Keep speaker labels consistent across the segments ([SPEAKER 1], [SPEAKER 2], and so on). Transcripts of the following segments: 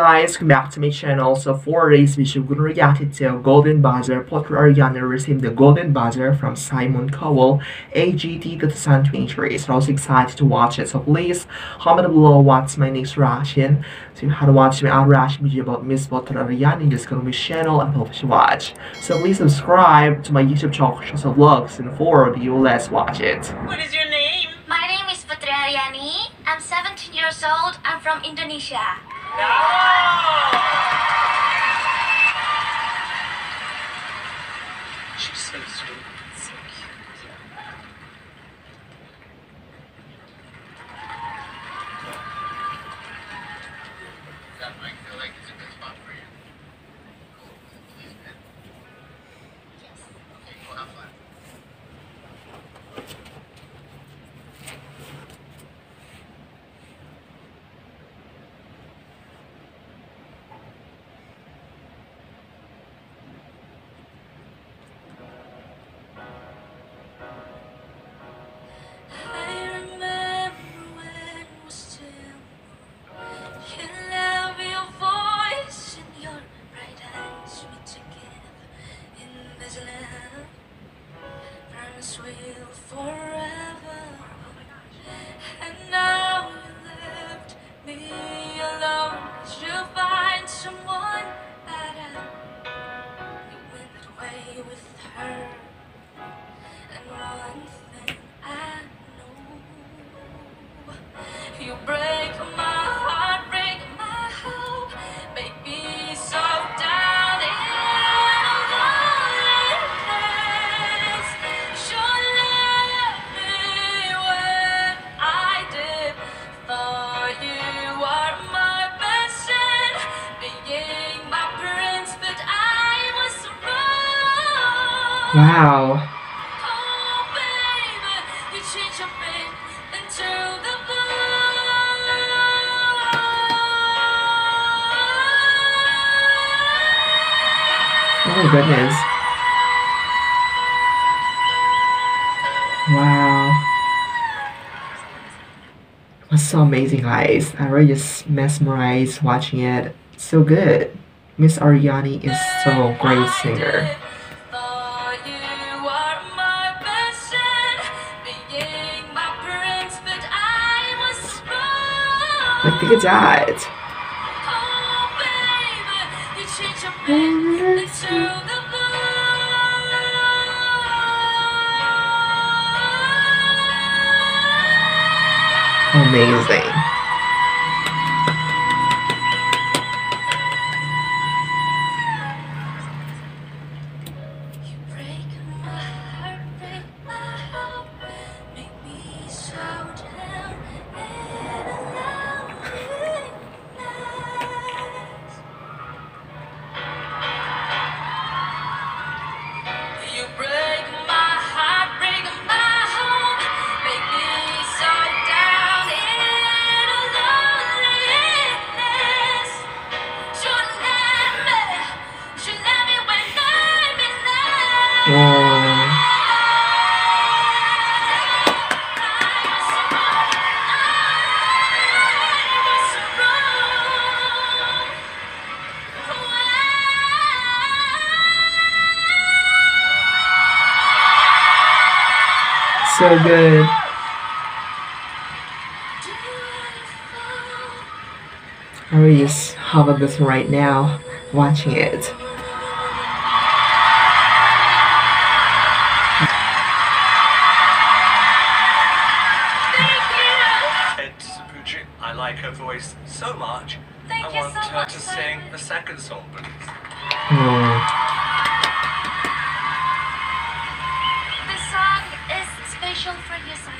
[SPEAKER 1] guys, come back to my channel. So for today's video, we're gonna react to Golden Buzzer. Putri Ariani received the Golden Buzzer from Simon Cowell, AGT 2023. So I was excited to watch it. So please comment below what's my next reaction. So how to watch my other reaction video about Miss Putri Ariani in this gonna be channel and publish watch. So please subscribe to my YouTube channel for vlogs and for you. Let's watch it.
[SPEAKER 2] What is your name?
[SPEAKER 3] My name is Putri Ariani. I'm 17 years old. I'm from Indonesia.
[SPEAKER 2] She's so sweet. So cute.
[SPEAKER 4] Blue.
[SPEAKER 1] Oh my goodness. Wow. It was so amazing, guys. I really just mesmerized watching it. So good. Miss Ariani is so great singer.
[SPEAKER 4] The blue.
[SPEAKER 1] Amazing.
[SPEAKER 4] So
[SPEAKER 1] good. I really just have a good right now watching it.
[SPEAKER 2] Ed Sapucci, I like her voice so much.
[SPEAKER 4] Thank
[SPEAKER 2] I
[SPEAKER 4] you
[SPEAKER 2] want
[SPEAKER 4] so
[SPEAKER 2] her
[SPEAKER 4] much,
[SPEAKER 2] to
[SPEAKER 4] Simon.
[SPEAKER 2] sing the second song, please.
[SPEAKER 1] Oh,
[SPEAKER 3] special for you,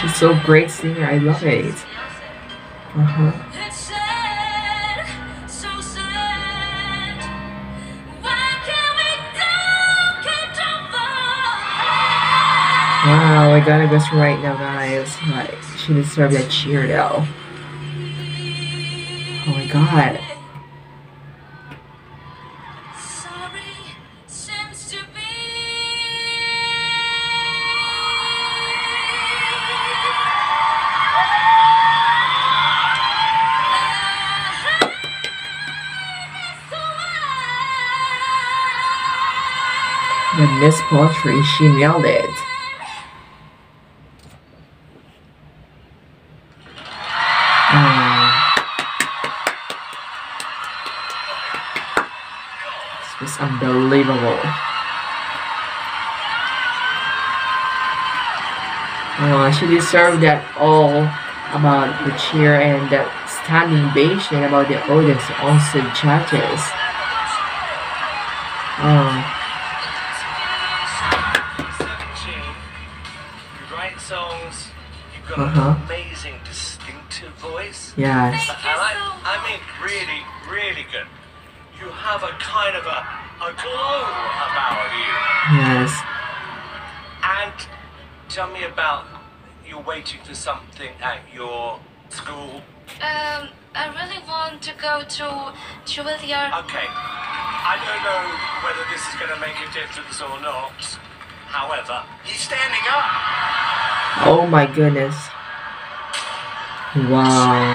[SPEAKER 1] She's so great singer. I love it. Uh-huh.
[SPEAKER 2] It's
[SPEAKER 1] Wow, I gotta go right now, guys. Like, she deserves that cheer though. Oh my god.
[SPEAKER 2] Sorry seems to be
[SPEAKER 1] But Miss Putri, she nailed it. Was unbelievable. Oh, she deserved that all about the cheer and that standing ovation about the audience, also judges. Oh.
[SPEAKER 4] 17. You write songs. You've got
[SPEAKER 1] Uh-huh.
[SPEAKER 4] an amazing, distinctive voice.
[SPEAKER 1] Yes.
[SPEAKER 4] I, I mean, really, really good. You have a kind of a, a glow about you.
[SPEAKER 1] Yes.
[SPEAKER 4] And tell me about you're waiting for something at your school.
[SPEAKER 5] Um, I really want to go to Juilliard.
[SPEAKER 4] Okay. I don't know whether this is going to make a difference or not. However, he's standing up.
[SPEAKER 1] Oh my goodness. Wow.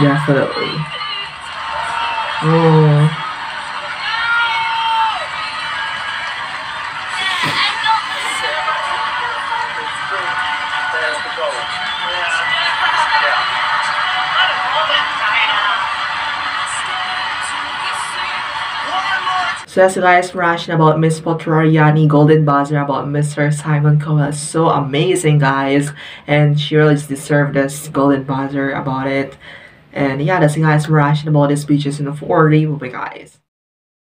[SPEAKER 1] Definitely. Oh.
[SPEAKER 4] There's the goal.
[SPEAKER 1] So that's the guys reaction about Miss Putri Ariani Golden Buzzer about Mr. Simon Cowell. So amazing guys. And she really deserved this Golden Buzzer about it. And yeah, that's the guys reaction about this speeches in the 40. Bye guys.